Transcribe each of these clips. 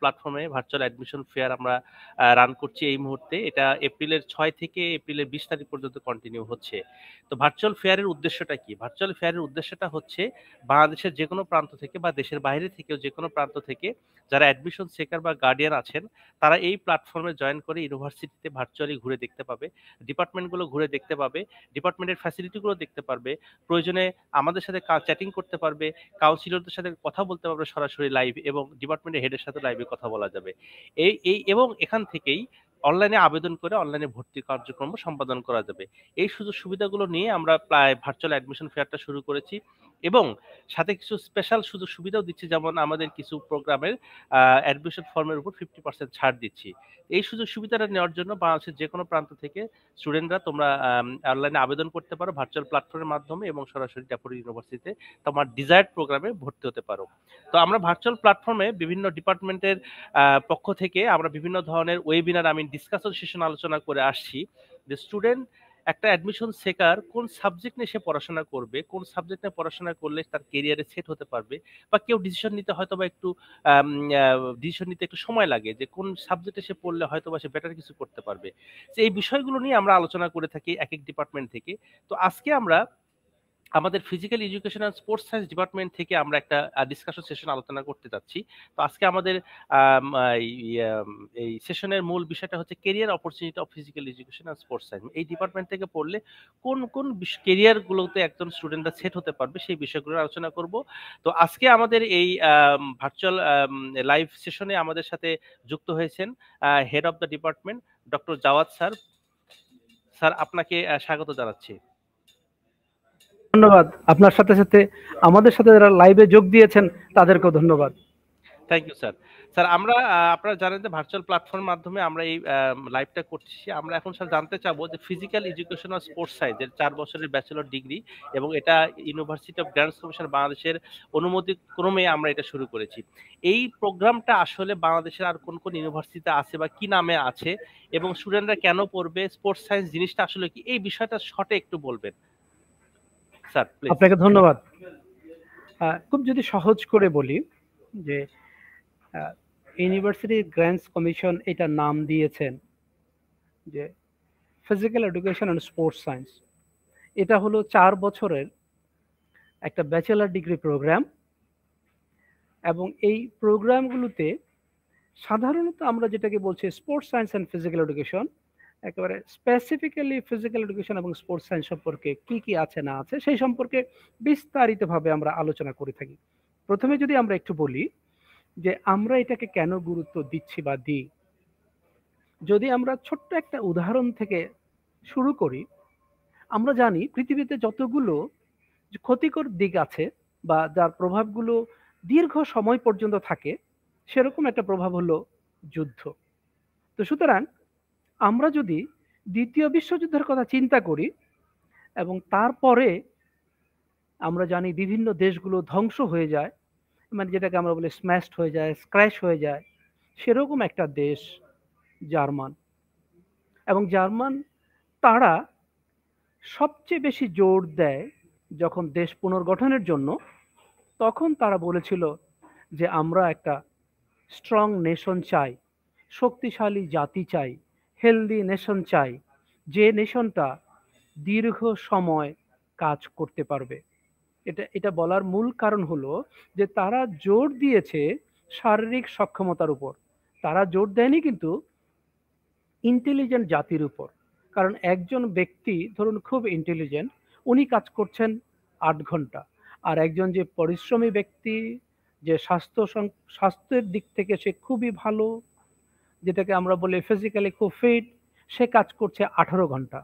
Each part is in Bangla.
প্ল্যাটফর্মে ভার্চুয়াল অ্যাডমিশন ফেয়ার আমরা রান করছি এই মুহূর্তে। এটা এপ্রিলের ছয় থেকে এপ্রিলের বিশ তারিখ পর্যন্ত কন্টিনিউ হচ্ছে। তো ভার্চুয়াল ফেয়ারের উদ্দেশ্যটা কি? ভার্চুয়াল ফেয়ারের উদ্দেশ্যটা হচ্ছে বাংলাদেশের যে কোনো প্রান্ত থেকে বা দেশের বাইরে থেকেও যে কোনো প্রান্ত থেকে যারা অ্যাডমিশন সেকার বা গার্ডিয়ান আছেন, তারা এই প্ল্যাটফর্মে জয়েন করে ইউনিভার্সিটিতে ভার্চুয়ালি ঘুরে দেখতে পাবে। ডিপার্টমেন্টগুলো ঘুরে দেখতে পাবে ডিপার্টমেন্টের ফ্যাসিলিটিগুলো দেখতে পারবে। প্রয়োজনে আমাদের সাথে চ্যাটিং করতে পারবে কাউন্সিলরদের সাথে কথা বলতে পারবে সরাসরি লাইভ এবং ডিপার্টমেন্টের হেডের সাথে লাইভে কথা বলা যাবে। এই এই এবং এখান থেকেই অনলাইনে আবেদন করে অনলাইনে ভর্তি কার্যক্রম সম্পাদন করা যাবে। এই সুযোগ সুবিধাগুলো নিয়ে আমরা প্রায় ভার্চুয়াল অ্যাডমিশন ফেয়ারটা শুরু করেছি। এবং সাথে কিছু স্পেশাল সুযোগ সুবিধাও দিচ্ছি, যেমন আমাদের কিছু প্রোগ্রামের অ্যাডমিশন ফর্মের উপর ফিফটি পার্সেন্ট ছাড় দিচ্ছি। এই সুযোগ সুবিধাটা নেওয়ার জন্য বাংলাদেশের যে কোনো প্রান্ত থেকে স্টুডেন্টরা তোমরা অনলাইনে আবেদন করতে পারো ভার্চুয়াল প্ল্যাটফর্মের মাধ্যমে এবং সরাসরি ট্যাপুরি ইউনিভার্সিটিতে তোমার ডিজায়ার্ড প্রোগ্রামে ভর্তি হতে পারো। তো আমরা ভার্চুয়াল প্ল্যাটফর্মে বিভিন্ন ডিপার্টমেন্টের পক্ষ থেকে আমরা বিভিন্ন ধরনের ওয়েবিনার আমি ডিসকাশন সেশন আলোচনা করে আসছি। যে স্টুডেন্ট একটা অ্যাডমিশন শেখার কোন সাবজেক্ট নিয়ে সে পড়াশোনা করবে, কোন সাবজেক্ট নিয়ে পড়াশোনা করলে তার কেরিয়ারে সেট হতে পারবে বা কেউ ডিসিশন নিতে হয়তো বা একটু ডিসিশন নিতে একটু সময় লাগে যে কোন সাবজেক্টে সে পড়লে হয়তো বা সে বেটার কিছু করতে পারবে। যে এই বিষয়গুলো নিয়ে আমরা আলোচনা করে থাকি এক এক ডিপার্টমেন্ট থেকে। তো আজকে আমরা আমাদের physical education and sports science department থেকে আমরা একটা ডিসকাশন সেশন আলোচনা করতে যাচ্ছি। তো আজকে আমাদের এই সেশনের মূল বিষয়টা হচ্ছে career opportunity of physical education and sports science এই ডিপার্টমেন্ট থেকে পড়লে কোন কোন কেরিয়ারগুলোতে একজন স্টুডেন্টরা সেট হতে পারবে সেই বিষয়গুলো আলোচনা করব। তো আজকে আমাদের এই ভার্চুয়াল লাইভ সেশনে আমাদের সাথে যুক্ত হয়েছেন head of the department doctor Jawad sir. Sir, আপনাকে স্বাগত জানাচ্ছি। ধন্যবাদ। আপনার সাথে সাথে আমাদের সাথে যারা লাইভে যোগ দিয়েছেন, তাদেরকেও ধন্যবাদ। থ্যাংক ইউ স্যার স্যার আমরা আপনারা জানেন যে ভার্চুয়াল প্ল্যাটফর্মের মাধ্যমে আমরা এই লাইভটা করছি আমরা এখন স্যার জানতে চাবো যে ফিজিক্যাল এডুকেশন আর স্পোর্টস সায়েন্সের চার বছরের ব্যাচেলর ডিগ্রি এবং এটা ইউনিভার্সিটি অফ গ্র্যান্ডস কমিশন বাংলাদেশের অনুমতি ক্রমে আমরা এটা শুরু করেছি। এই প্রোগ্রামটা আসলে বাংলাদেশের আর কোন কোন ইউনিভার্সিটিতে আছে বা কি নামে আছে এবং স্টুডেন্টরা কেন পড়বে? স্পোর্টস সায়েন্স জিনিসটা আসলে কি? এই বিষয়টা শর্টে একটু বলবেন। আপনাকে ধন্যবাদ। খুব যদি সহজ করে বলি যে ইউনিভার্সিটি গ্র্যান্টস কমিশন এটা নাম দিয়েছেন যে physical education and sports science এটা হলো চার বছরের একটা ব্যাচেলার ডিগ্রি প্রোগ্রাম এবং এই প্রোগ্রামগুলোতে সাধারণত আমরা যেটাকে বলছি sports science and physical education একেবারে স্পেসিফিক্যালি ফিজিক্যাল এডুকেশন এবং স্পোর্টস সায়েন্স সম্পর্কে কি কি আছে, না আছে, সেই সম্পর্কে বিস্তারিতভাবে আমরা আলোচনা করে থাকি। প্রথমে যদি আমরা একটু বলি যে আমরা এটাকে কেন গুরুত্ব দিচ্ছি বা দিই, যদি আমরা ছোট্ট একটা উদাহরণ থেকে শুরু করি, আমরা জানি পৃথিবীতে যতগুলো ক্ষতিকর দিক আছে বা যার প্রভাবগুলো দীর্ঘ সময় পর্যন্ত থাকে, সেরকম একটা প্রভাব হলো যুদ্ধ। তো সুতরাং আমরা যদি দ্বিতীয় বিশ্বযুদ্ধের কথা চিন্তা করি এবং তারপরে আমরা জানি বিভিন্ন দেশগুলো ধ্বংস হয়ে যায় মানে যেটাকে আমরা বলি স্ম্যাশড হয়ে যায় স্ক্র্যাশ হয়ে যায়, সেরকম একটা দেশ জার্মান। এবং জার্মান তারা সবচেয়ে বেশি জোর দেয় যখন দেশ পুনর্গঠনের জন্য, তখন তারা বলেছিল যে আমরা একটা স্ট্রং নেশন চাই, শক্তিশালী জাতি চাই। হেলদি নেশন চাই, যে নেশনটা দীর্ঘ সময় কাজ করতে পারবে। এটা এটা বলার মূল কারণ হলো যে তারা জোর দিয়েছে শারীরিক সক্ষমতার উপর। তারা জোর দেয়নি কিন্তু ইন্টেলিজেন্ট জাতির উপর। কারণ একজন ব্যক্তি, ধরুন খুব ইন্টেলিজেন্ট উনি কাজ করছেন আট ঘণ্টা। আর একজন যে পরিশ্রমী ব্যক্তি, যে স্বাস্থ্য স্বাস্থ্যের দিক থেকে সে খুবই ভালো যেটাকে আমরা বলি ফিজিক্যালি খুব ফিট সে কাজ করছে আঠারো ঘণ্টা।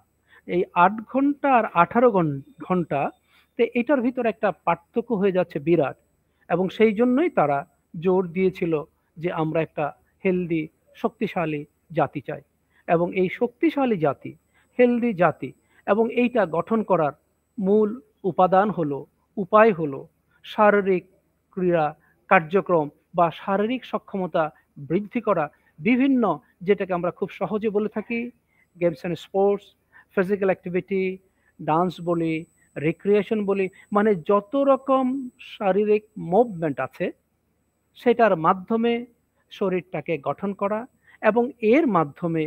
এই আট ঘণ্টা আর আঠারো ঘণ্টা তো এটার ভিতর একটা পার্থক্য হয়ে যাচ্ছে বিরাট এবং সেই জন্যই তারা জোর দিয়েছিল যে আমরা একটা হেলদি শক্তিশালী জাতি চাই এবং এই শক্তিশালী জাতি হেলদি জাতি এবং এইটা গঠন করার মূল উপাদান হলো, উপায় হলো শারীরিক ক্রীড়া কার্যক্রম বা শারীরিক সক্ষমতা বৃদ্ধি করা বিভিন্ন, যেটাকে আমরা খুব সহজে বলে থাকি games and sports physical activity dance বলি রিক্রিয়েশন বলি মানে যত রকম শারীরিক মুভমেন্ট আছে, সেটার মাধ্যমে শরীরটাকে গঠন করা এবং এর মাধ্যমে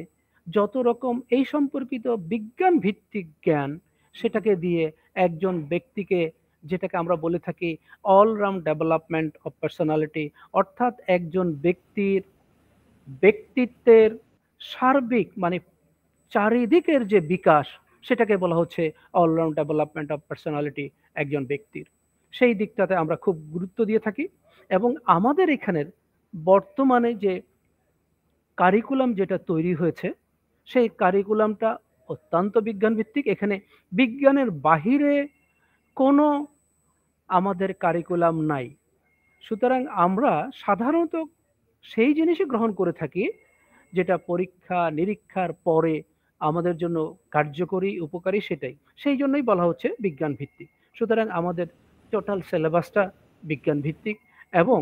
যত রকম এই সম্পর্কিত বিজ্ঞান ভিত্তিক জ্ঞান সেটাকে দিয়ে একজন ব্যক্তিকে, যেটাকে আমরা বলে থাকি অলরাউন্ড ডেভেলপমেন্ট অফ পার্সোনালিটি অর্থাৎ একজন ব্যক্তির ব্যক্তিত্বের সার্বিক মানে চারিদিকের যে বিকাশ, সেটাকে বলা হচ্ছে অলরাউন্ড ডেভেলপমেন্ট অফ পার্সোনালিটি একজন ব্যক্তির। সেই দিকটাতে আমরা খুব গুরুত্ব দিয়ে থাকি এবং আমাদের এখানের বর্তমানে যে কারিকুলাম যেটা তৈরি হয়েছে, সেই কারিকুলামটা অত্যন্ত বিজ্ঞান ভিত্তিক এখানে বিজ্ঞানের বাহিরে কোনো আমাদের কারিকুলাম নাই। সুতরাং আমরা সাধারণত সেই জিনিসই গ্রহণ করে থাকি, যেটা পরীক্ষা, নিরীক্ষার পরে আমাদের জন্য কার্যকরী, উপকারী সেটাই। সেই জন্যই বলা হচ্ছে বিজ্ঞান ভিত্তিক। সুতরাং আমাদের টোটাল সিলেবাসটা বিজ্ঞান ভিত্তিক এবং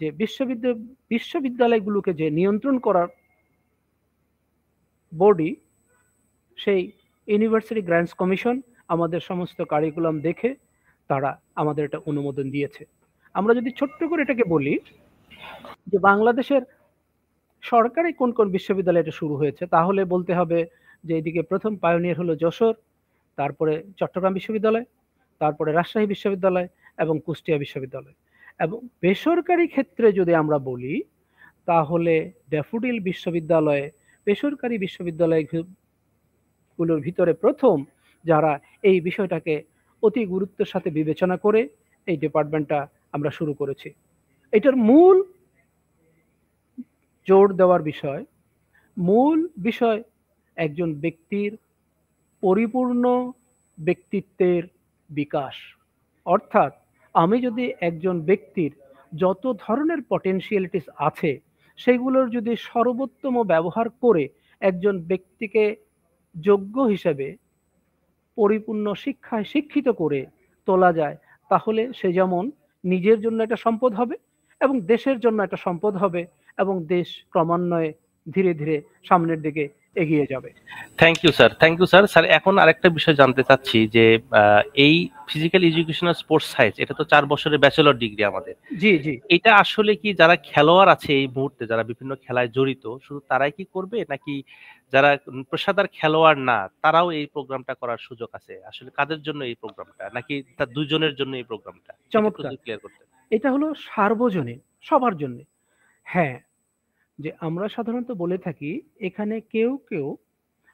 যে বিশ্ববিদ্যালয় বিশ্ববিদ্যালয়গুলোকে যে নিয়ন্ত্রণ করার বডি সেই ইউনিভার্সিটি গ্র্যান্টস কমিশন আমাদের সমস্ত কারিকুলাম দেখে তারা আমাদের এটা অনুমোদন দিয়েছে। আমরা যদি ছোট্ট করে এটাকে বলি যে বাংলাদেশের সরকারি কোন কোন বিশ্ববিদ্যালয় এটা শুরু হয়েছে, তাহলে বলতে হবে যে এদিকে প্রথম পায়োনিয়ার হলো যশোর, তারপরে চট্টগ্রাম বিশ্ববিদ্যালয়, তারপরে রাজশাহী বিশ্ববিদ্যালয় এবং কুষ্টিয়া বিশ্ববিদ্যালয়। এবং বেসরকারি ক্ষেত্রে যদি আমরা বলি, তাহলে ড্যাফোডিল বিশ্ববিদ্যালয়ে, বেসরকারি বিশ্ববিদ্যালয়গুলোর ভিতরে প্রথম যারা এই বিষয়টাকে অতি গুরুত্বের সাথে বিবেচনা করে এই ডিপার্টমেন্টটা আমরা শুরু করেছি। এটার মূল জোর দেওয়ার বিষয়। মূল বিষয়, একজন ব্যক্তির পরিপূর্ণ ব্যক্তিত্বের বিকাশ। অর্থাৎ আমি যদি একজন ব্যক্তির যত ধরনের পটেনশিয়ালিটিস আছে, সেগুলোর যদি সর্বোত্তম ব্যবহার করে একজন ব্যক্তিকে যোগ্য হিসেবে পরিপূর্ণ শিক্ষায় শিক্ষিত করে তোলা যায়, তাহলে সে যেমন নিজের জন্য একটা সম্পদ হবে এবং দেশের জন্য একটা সম্পদ হবে এবং দেশ ক্রমান্বয়ে ধীরে ধীরে সামনের দিকে এগিয়ে যাবে। Thank you sir thank you sir sir এখন আরেকটা বিষয় জানতে চাচ্ছি যে এই ফিজিক্যাল এডুকেশনাল স্পোর্টস সায়েন্স এটা তো চার বছরের ব্যাচেলর ডিগ্রি আমাদের। জি জি। এটা আসলে কি যারা খেলোয়াড় আছে এই মুহূর্তে যারা বিভিন্ন খেলায় জড়িত শুধু তারাই কি করবে? নাকি যারা পেশাদার খেলোয়াড় না তারাও এই প্রোগ্রামটা করার সুযোগ আছে? আসলে কাদের জন্য এই প্রোগ্রামটা নাকি তার দুজনের জন্য এই প্রোগ্রামটা চমৎকার। ক্লিয়ার করতে এটা হলো সার্বজনীন সবার জন্য। হ্যাঁ যে আমরা সাধারণত বলে থাকি, এখানে কেউ কেউ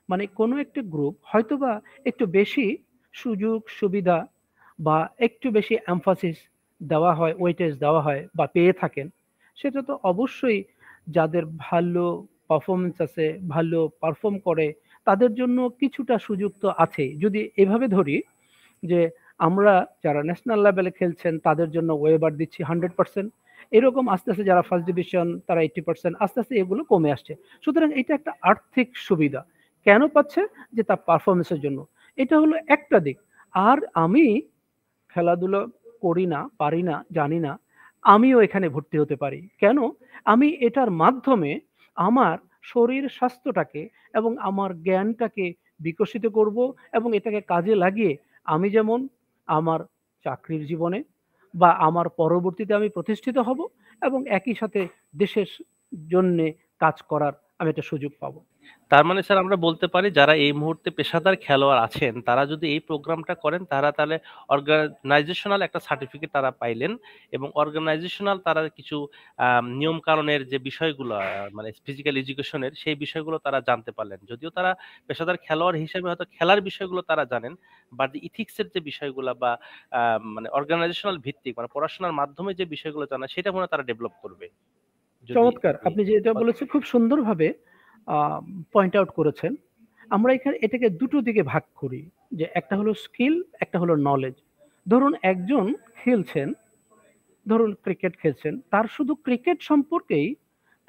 মানে কোনো একটা গ্রুপ হয়তোবা একটু বেশি সুযোগ, সুবিধা বা একটু বেশি এমফাসিস দেওয়া হয় ওয়েটেজ দেওয়া হয় বা পেয়ে থাকেন, সেটা তো অবশ্যই যাদের ভালো পারফরমেন্স আছে, ভালো পারফর্ম করে, তাদের জন্য কিছুটা সুযোগ তো আছে যদি এভাবে ধরি যে আমরা যারা ন্যাশনাল লেভেলে খেলছেন, তাদের জন্য ওয়েবার দিচ্ছি হান্ড্রেড পার্সেন্ট এরকম আস্তে আস্তে যারা ফার্স্ট ডিভিশন তারা এইটি পার্সেন্ট আস্তে আস্তে এগুলো কমে আসছে। সুতরাং এটা একটা আর্থিক সুবিধা। কেন পাচ্ছে? যে তার পারফরমেন্সের জন্য। এটা হলো একটা দিক। আর আমি খেলাধুলো করি না, পারি না, জানি না, আমিও এখানে ভর্তি হতে পারি। কেন? আমি এটার মাধ্যমে আমার শরীর স্বাস্থ্যটাকে এবং আমার জ্ঞানটাকে বিকশিত করব এবং এটাকে কাজে লাগিয়ে আমি যেমন আমার চাকরির জীবনে বা আমার পরবর্তীতে আমি প্রতিষ্ঠিত হব এবং একই সাথে দেশের জন্যে কাজ করার আমি একটা সুযোগ পাবো। তার মানে স্যার আমরা বলতে পারি যারা এই মুহূর্তে পেশাদার খেলোয়াড় আছেন, তারা যদি এই প্রোগ্রামটা করেন, তারা তাহলে অর্গানাইজেশনাল একটা সার্টিফিকেট তারা পাইলেন এবং অর্গানাইজেশনাল তারা কিছু নিয়ম কারণের যে বিষয়গুলো মানে ফিজিক্যাল এডুকেশনের সেই বিষয়গুলো তারা জানতে পারলেন। যদিও তারা পেশাদার খেলোয়াড় হিসেবে হয়তো খেলার বিষয়গুলো তারা জানেন বাট ইথিক্সের যে বিষয়গুলো বা মানে অর্গানাইজেশনাল ভিত্তিক মানে পড়াশোনার মাধ্যমে যে বিষয়গুলো জানা সেটা মনে তারা ডেভেলপ করবে। চমৎকার। আপনি যেটা বলেছেন খুব সুন্দরভাবে পয়েন্ট আউট করেছেন। আমরা এখানে এটাকে দুটো দিকে ভাগ করি। যে একটা হলো স্কিল একটা হলো নলেজ ধরুন একজন খেলছেন ধরুন ক্রিকেট খেলছেন তার শুধু ক্রিকেট সম্পর্কেই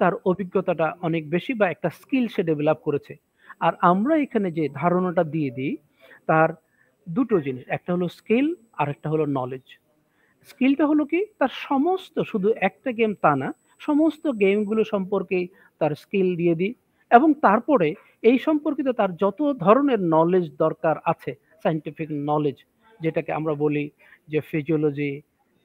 তার অভিজ্ঞতাটা অনেক বেশি বা একটা স্কিল সে ডেভেলপ করেছে। আর আমরা এখানে যে ধারণাটা দিয়ে দিই তার দুটো জিনিস। একটা হলো স্কিল আর একটা হলো নলেজ স্কিলটা হলো কি তার সমস্ত শুধু একটা গেম তা না সমস্ত গেমগুলো সম্পর্কে তার স্কিল দিয়ে দিই এবং তারপরে এই সম্পর্কিত তার যত ধরনের নলেজ দরকার আছে সাইন্টিফিক নলেজ যেটাকে আমরা বলি যে physiology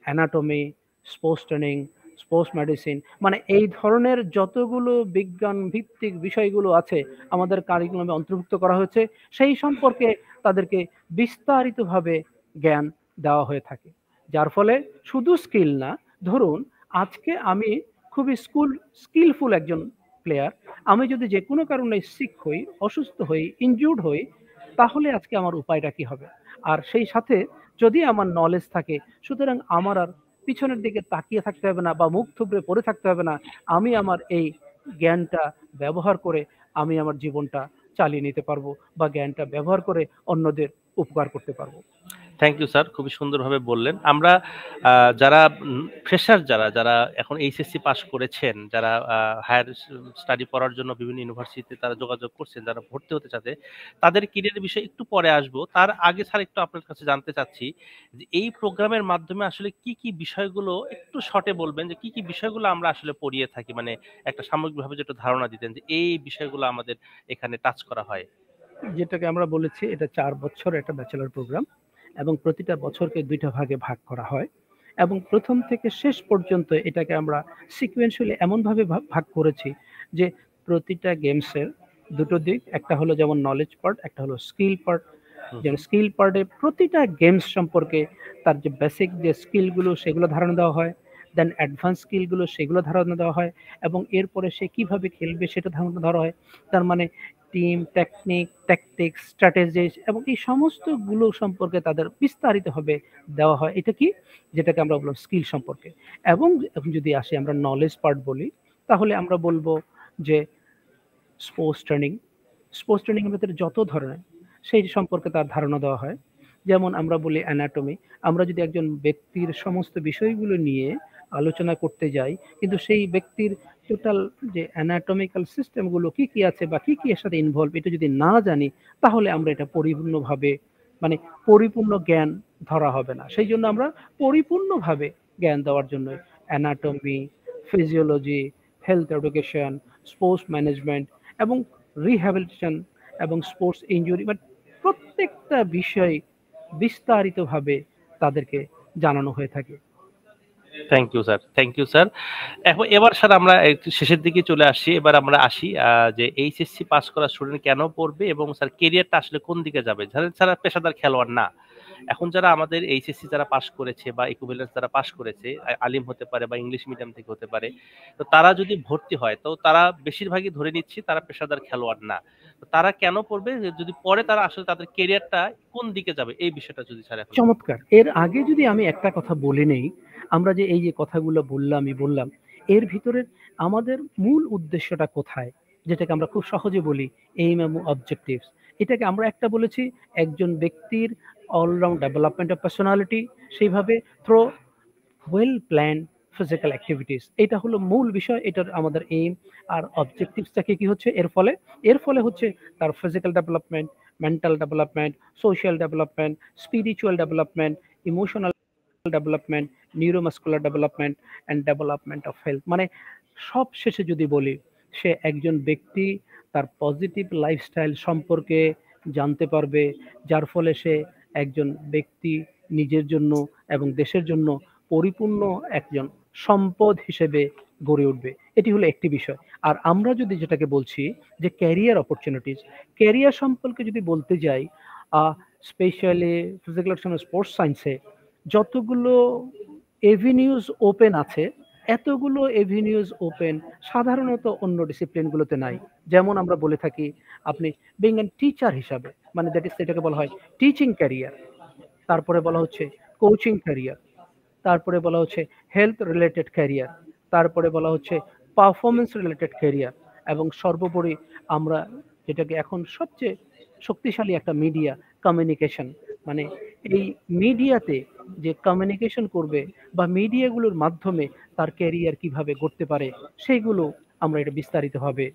anatomy sports training sports medicine মানে এই ধরনের যতগুলো বিজ্ঞান ভিত্তিক বিষয়গুলো আছে আমাদের কারিকুলামে অন্তর্ভুক্ত করা হয়েছে, সেই সম্পর্কে তাদেরকে বিস্তারিতভাবে জ্ঞান দেওয়া হয়ে থাকে। যার ফলে শুধু স্কিল না, ধরুন আজকে আমি খুবই স্কুল স্কিলফুল একজন প্লেয়ার আমি যদি যে কোনো কারণে সিক হই, অসুস্থ হই ইনজুর্ড হই, তাহলে আজকে আমার উপায়টা কি হবে? আর সেই সাথে যদি আমার নলেজ থাকে, সুতরাং আমার আর পিছনের দিকে তাকিয়ে থাকতে হবে না বা মুখ থুবড়ে পড়ে থাকতে হবে না, আমি আমার এই জ্ঞানটা ব্যবহার করে আমি আমার জীবনটা চালিয়ে নিতে পারব বা জ্ঞানটা ব্যবহার করে অন্যদের উপকার করতে পারব। থ্যাংক ইউ স্যার খুবই সুন্দরভাবে বললেন। আমরা যারা ফ্রেশার যারা যারা এখন এইচএসসি পাস করেছেন, যারা হায়ার স্টাডি পড়ার জন্য বিভিন্ন ইউনিভার্সিটিতে তারা যোগাযোগ করছেন, যারা ভর্তি হতে চাচ্ছে, তাদের কেরিয়ারের বিষয়ে একটু পরে আসব। তার আগে স্যার একটু আপনার কাছে জানতে চাচ্ছি যে এই প্রোগ্রামের মাধ্যমে আসলে কি কি বিষয়গুলো একটু শর্টে বলবেন যে কি কি বিষয়গুলো আমরা আসলে পড়িয়ে থাকি? মানে একটা সামগ্রিকভাবে যেটা ধারণা দিতেন যে এই বিষয়গুলো আমাদের এখানে টাচ করা হয়। যেটাকে আমরা বলেছি এটা চার বছর একটা ব্যাচেলার প্রোগ্রাম এবং প্রতিটা বছরকে দুইটা ভাগে ভাগ করা হয়। এবং প্রথম থেকে শেষ পর্যন্ত এটাকে আমরা সিকুয়েন্সিয়ালি এমনভাবে ভাগ করেছি যে প্রতিটা গেমসের দুটো দিক একটা হলো যেমন নলেজ পার্ট একটা হলো স্কিল পার্ট যেমন স্কিল পার্টে প্রতিটা গেমস সম্পর্কে তার যে বেসিক যে স্কিলগুলো সেগুলো ধারণা দেওয়া হয় দেন অ্যাডভান্স স্কিলগুলো সেগুলো ধারণা দেওয়া হয় এবং এরপরে সে কীভাবে খেলবে সেটা ধারণা ধরা হয়। তার মানে টিম টেকনিক ট্যাকটিক্স স্ট্র্যাটেজিস এবং এই সমস্তগুলো সম্পর্কে তাদের বিস্তারিতভাবে দেওয়া হয়। এটা কি? যেটাকে আমরা বললাম স্কিল সম্পর্কে। এবং এখন যদি আসি আমরা নলেজ পার্ট বলি, তাহলে আমরা বলব যে স্পোর্টস ট্রেনিং স্পোর্টস ট্রেনিংয়ের ভেতরে যত ধরনের, সেই সম্পর্কে তার ধারণা দেওয়া হয়। যেমন আমরা বলি অ্যানাটমি আমরা যদি একজন ব্যক্তির সমস্ত বিষয়গুলো নিয়ে আলোচনা করতে যাই, কিন্তু সেই ব্যক্তির টোটাল যে অ্যানাটমিক্যাল সিস্টেমগুলো কি কি আছে বা কি কি এর সাথে ইনভলভ এটা যদি না জানি, তাহলে আমরা এটা পরিপূর্ণভাবে মানে পরিপূর্ণ জ্ঞান ধরা হবে না। সেই জন্য আমরা পরিপূর্ণভাবে জ্ঞান দেওয়ার জন্য anatomy physiology health education sports management এবং রিহ্যাবিলিটেশন এবং স্পোর্টস ইঞ্জুরি বাট প্রত্যেকটা বিষয় বিস্তারিতভাবে তাদেরকে জানানো হয়ে থাকে। Thank you sir thank you sir এখন এবার স্যার আমরা শেষের দিকে চলে আসি। এবার আমরা আসি যে এইচএসসি পাস করা স্টুডেন্ট কেন পড়বে এবং স্যার কেরিয়ারটা আসলে কোন দিকে যাবে? স্যার পেশাদার খেলোয়াড় না। এখন যারা আমাদের এইচএসসি যারা পাস করেছে বা ইকুইভ্যালেন্স যারা পাস করেছে আলিম হতে পারে বা ইংলিশ মিডিয়াম থেকে হতে পারে, তো তারা যদি ভর্তি হয়, তো তারা বেশিরভাগই ধরে নিচ্ছি তারা পেশাদার খেলোয়াড় না। তারা কেন পড়বে? যদি পরে তারা আসলে তাদের কেরিয়ারটা কোন দিকে যাবে? এই বিষয়টা যদি স্যার চমৎকার। এর আগে যদি আমি একটা কথা বলে নেই, আমরা যে এই যে কথাগুলো বললাম বললাম, এর ভিতরে আমাদের মূল উদ্দেশ্যটা কোথায়? যেটাকে আমরা খুব সহজে বলি এইম অবজেক্টিভস এটাকে আমরা একটা বলেছি একজন ব্যক্তির all round development of personality সেইভাবে through well plan physical activities এটা হলো মূল বিষয়, এটার আমাদের এইম আর অবজেক্টিভসটাকে কি হচ্ছে? এর ফলে এর ফলে হচ্ছে তার physical development mental development social development spiritual development emotional development neuromuscular development and development of health মানে সব শেষে যদি বলি, সে একজন ব্যক্তি তার পজিটিভ লাইফস্টাইল সম্পর্কে জানতে পারবে, যার ফলে সে একজন ব্যক্তি নিজের জন্য এবং দেশের জন্য পরিপূর্ণ একজন সম্পদ হিসেবে গড়ে উঠবে। এটি হলো একটি বিষয়। আর আমরা যদি যেটাকে বলছি যে ক্যারিয়ার অপরচুনিটিস ক্যারিয়ার সম্পর্কে যদি বলতে যাই স্পেশালি ফিজিক্যাল স্পোর্টস সায়েন্সে যতগুলো এভিনিউজ ওপেন আছে এতগুলো এভিনিউজ ওপেন, সাধারণত অন্য ডিসিপ্লিনগুলোতে নাই। যেমন আমরা বলে থাকি, আপনি বিং টিচার হিসাবে মানে দ্যাট ইস সেটাকে বলা হয় টিচিং ক্যারিয়ার তারপরে বলা হচ্ছে কোচিং ক্যারিয়ার তারপরে বলা হচ্ছে হেলথ রিলেটেড ক্যারিয়ার তারপরে বলা হচ্ছে পারফরমেন্স রিলেটেড ক্যারিয়ার এবং সর্বোপরি আমরা যেটাকে এখন সবচেয়ে শক্তিশালী একটা মিডিয়া কমিউনিকেশন মানে এই মিডিয়াতে যে কমিউনিকেশন করবে বা মিডিয়াগুলোর মাধ্যমে তার ক্যারিয়ার কীভাবে করতে পারে সেইগুলো আমরা এটা বিস্তারিতভাবে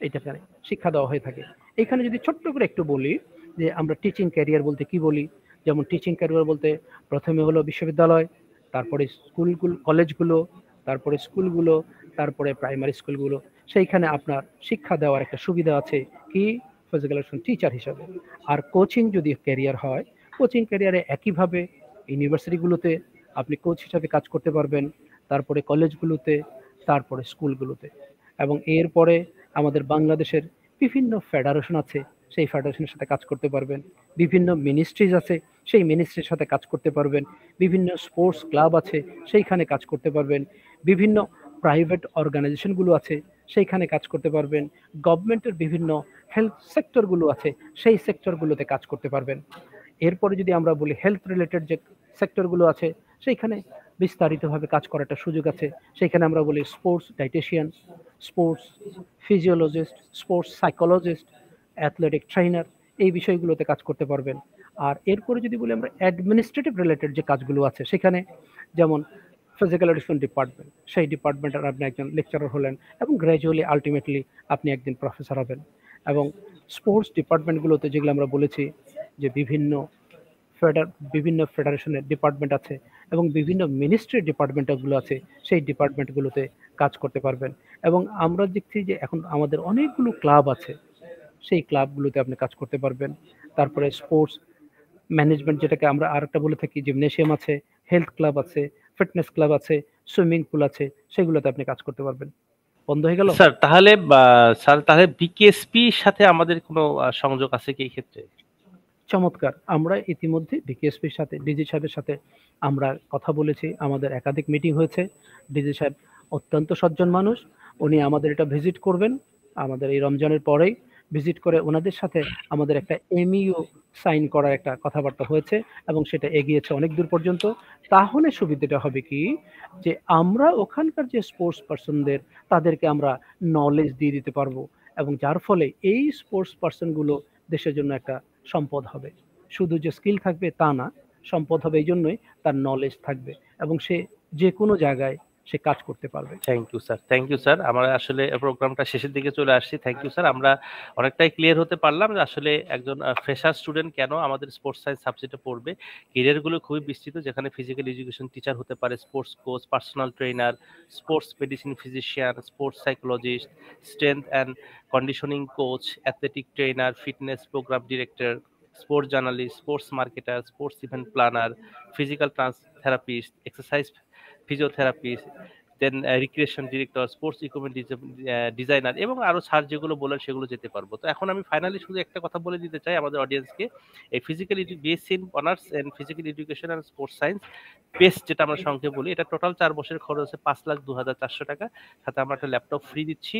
এটাকে শিক্ষা দেওয়া হয়ে থাকে। এখানে যদি ছোট্ট করে একটু বলি যে আমরা টিচিং ক্যারিয়ার বলতে কি বলি? যেমন টিচিং ক্যারিয়ার বলতে প্রথমে হলো বিশ্ববিদ্যালয়, তারপরে স্কুলগুলো কলেজগুলো তারপরে স্কুলগুলো তারপরে প্রাইমারি স্কুলগুলো সেইখানে আপনার শিক্ষা দেওয়ার একটা সুবিধা আছে কি? ফিজিক্যাল টিচার হিসাবে। আর কোচিং যদি ক্যারিয়ার হয় কোচিং ক্যারিয়ারে একইভাবে ইউনিভার্সিটিগুলোতে আপনি কোচ হিসাবে কাজ করতে পারবেন, তারপরে কলেজগুলোতে তারপরে স্কুলগুলোতে এবং এরপরে আমাদের বাংলাদেশের বিভিন্ন ফেডারেশন আছে, সেই ফেডারেশনের সাথে কাজ করতে পারবেন, বিভিন্ন মিনিস্ট্রিজ আছে, সেই মিনিস্ট্রির সাথে কাজ করতে পারবেন, বিভিন্ন স্পোর্টস ক্লাব আছে, সেইখানে কাজ করতে পারবেন, বিভিন্ন প্রাইভেট অর্গানাইজেশনগুলো আছে, সেইখানে কাজ করতে পারবেন গভর্নমেন্টের বিভিন্ন হেলথ সেক্টরগুলো আছে, সেই সেক্টরগুলোতে কাজ করতে পারবেন। এরপরে যদি আমরা বলি হেলথ রিলেটেড যে সেক্টরগুলো আছে, সেইখানে বিস্তারিতভাবে কাজ করার একটা সুযোগ আছে। সেইখানে আমরা বলি sports dietitian sports physiologist sports psychologist athletic trainer এই বিষয়গুলোতে কাজ করতে পারবেন। আর এরপরে যদি বলি আমরা অ্যাডমিনিস্ট্রেটিভ রিলেটেড যে কাজগুলো আছে, সেখানে যেমন ফিজিক্যাল এডুকেশন ডিপার্টমেন্ট সেই ডিপার্টমেন্টের আপনি একজন লেকচারার হলেন এবং গ্র্যাজুয়ালি আলটিমেটলি আপনি একদিন প্রফেসর হবেন। এবং স্পোর্টস ডিপার্টমেন্টগুলোতে যেগুলো আমরা বলেছি যে বিভিন্ন ফেডার, বিভিন্ন ফেডারেশনের ডিপার্টমেন্ট আছে এবং বিভিন্ন মিনিস্ট্রির ডিপার্টমেন্টগুলো আছে, সেই ডিপার্টমেন্টগুলোতে কাজ করতে পারবেন। এবং আমরা দেখছি যে এখন আমাদের অনেকগুলো ক্লাব আছে, সেই ক্লাবগুলোতে আপনি কাজ করতে পারবেন। তারপরে স্পোর্টস ম্যানেজমেন্ট যেটাকে আমরা আরেকটা বলে থাকি, জিমনেশিয়াম আছে, হেলথ ক্লাব আছে, ফিটনেস ক্লাব আছে, সুইমিং পুল আছে, সেগুলোতে আপনি কাজ করতে পারবেন। বন্ধ হয়ে গেল? স্যার, তাহলে স্যার, তাহলে বিকেএসপি সাথে আমাদের কোনো সংযোগ আছে কি এই ক্ষেত্রে? চমৎকার। আমরা ইতিমধ্যে ডিকেএসপির সাথে ডিজি সাহেবের সাথে আমরা কথা বলেছি। আমাদের একাধিক মিটিং হয়েছে। ডিজি সাহেব অত্যন্ত সজ্জন মানুষ। উনি আমাদের এটা ভিজিট করবেন। আমাদের এই রমজানের পরেই ভিজিট করে ওনাদের সাথে আমাদের একটা এমইউ সাইন করার একটা কথাবার্তা হয়েছে এবং সেটা এগিয়েছে অনেক দূর পর্যন্ত। তাহলে সুবিধাটা হবে কি? যে আমরা ওখানকার যে স্পোর্টস পার্সনদের তাদেরকে আমরা নলেজ দিয়ে দিতে পারব। এবং যার ফলে এই স্পোর্টস পার্সনগুলো দেশের জন্য একটা সম্পদ হবে। শুধু যে স্কিল থাকবে তা না, সম্পদ হবে এই জন্যই তার নলেজ থাকবে। এবং সে যে কোনো জায়গায় সে কাজ করতে পারবে। Thank you sir thank you sir আমরা আসলে প্রোগ্রামটা শেষের দিকে চলে আসছি। থ্যাংক ইউ স্যার আমরা অনেকটাই ক্লিয়ার হতে পারলাম যে আসলে একজন ফ্রেশার স্টুডেন্ট কেন আমাদের স্পোর্টস সায়েন্স সাবজেক্টে পড়বে? কেরিয়ারগুলো খুবই বিস্তৃত, যেখানে ফিজিক্যাল এডুকেশন টিচার হতে পারে sports coach personal trainer sports medicine physician sports psychologist strength and conditioning coach athletic trainer fitness programme director sports journalist sports marketer sports event planner physical trans therapist exercise physiotherapist then recreation director sports equipment designer এবং আরও স্যার যেগুলো বলেন সেগুলো যেতে পারব। তো এখন আমি ফাইনালি শুধু একটা কথা বলে দিতে চাই আমাদের অডিয়েন্সকে এই physical BSc in honours and physical education and sports science paste যেটা আমরা সংক্ষেপে বলি, এটা টোটাল চার বছরের খরচ হচ্ছে পাঁচ লাখ দু হাজার চারশো টাকা। সাথে আমরা একটা ল্যাপটপ ফ্রি দিচ্ছি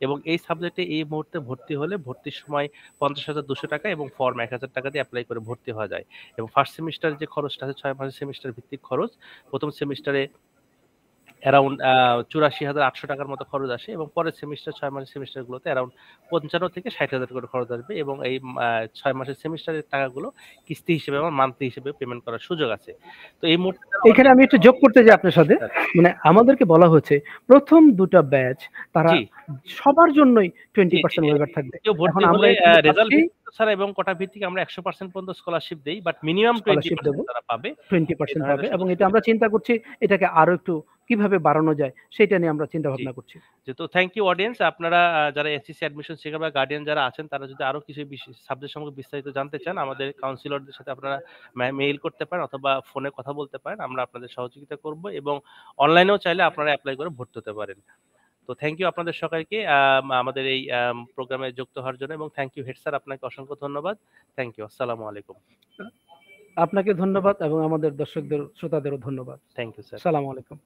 এবং এই সাবজেক্টে এই মুহূর্তে ভর্তি হলে ভর্তির সময় পঞ্চাশ হাজার দুশো টাকা এবং ফর্ম এক হাজার টাকা দিয়ে অ্যাপ্লাই করে ভর্তি হওয়া যায়। এবং ফার্স্ট সেমিস্টার যে খরচটা আছে ছয় মাসের সেমিস্টার ভিত্তিক খরচ, প্রথম সেমিস্টারে অ্যারাউন্ড চুরাশি হাজার আটশো টাকার মতো খরচ আসে এবং পরের সেমিস্টার ছয় মাসের সেমিস্টারগুলোতে অ্যারাউন্ড পঞ্চান্ন থেকে ষাট হাজার করে খরচ আসবে এবং এই ছয় মাসের সেমিস্টারের টাকাগুলো কিস্তি হিসেবে এবং মান্থলি হিসেবে পেমেন্ট করার সুযোগ আছে। তো এই মুহূর্তে এখানে আমি একটু যোগ করতে যাই আপনার সাথে। মানে আমাদেরকে বলা হচ্ছে প্রথম দুটা ব্যাচ তারা সবার জন্যই টোয়েন্টি পার্সেন্ট ওয়েবার থাকবে। ভর্তি হলে রেজাল্ট স্যার এবং কোটা ভিত্তিক আমরা একশো পার্সেন্ট পর্যন্ত স্কলারশিপ দেই বাট মিনিমাম টোয়েন্টি তারা পাবে। টোয়েন্টি পার্সেন্ট পাবে এবং এটা আমরা চিন্তা করছি এটাকে আরও একটু কীভাবে বাড়ানো যায় সেটা নিয়ে আমরা চিন্তা ভাবনা করছি। তো থ্যাংক ইউ অডিয়েন্স আপনারা যারা এসএসসি অ্যাডমিশন শেখার বা গার্ডিয়ান যারা আছেন তারা যদি আরও কিছু সাবজেক্ট সম্পর্কে বিস্তারিত জানতে চান আমাদের কাউন্সিলরদের সাথে আপনারা মেইল করতে পারেন অথবা ফোনে কথা বলতে পারেন আমরা আপনাদের সহযোগিতা করব এবং অনলাইনেও চাইলে আপনারা অ্যাপ্লাই করে ভর্তি হতে পারেন। তো থ্যাংক ইউ আপনাদের সকালকে আমাদের এই প্রোগ্রামে যুক্ত হওয়ার জন্য এবং থ্যাংক ইউ হেড স্যার আপনাকে অসংখ্য ধন্যবাদ। থ্যাংক ইউ আসসালামু আলাইকুম। আপনাকে ধন্যবাদ এবং আমাদের দর্শকদের শ্রোতাদেরও ধন্যবাদ। থ্যাংক ইউ স্যার সালামু আলাইকুম।